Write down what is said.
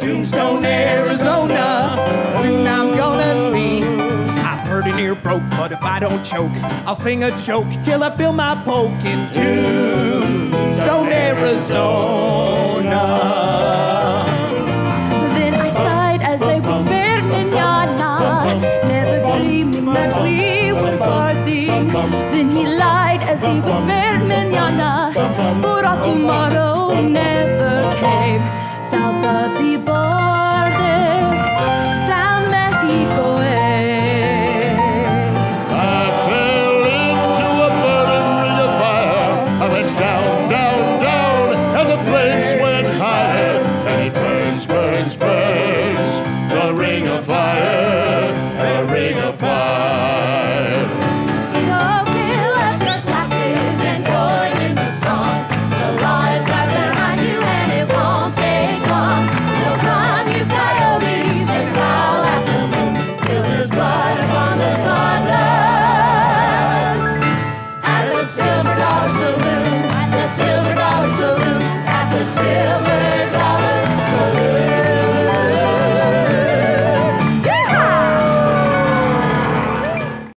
Tombstone, Arizona. Soon I'm gonna see. I'm pretty near broke, but if I don't choke, I'll sing a joke till I feel my poke in Tombstone, Arizona. Then I sighed as I whispered manana, never dreaming that we were parting. Then he lied as he whispered manana, but our tomorrow never came. South of the never got so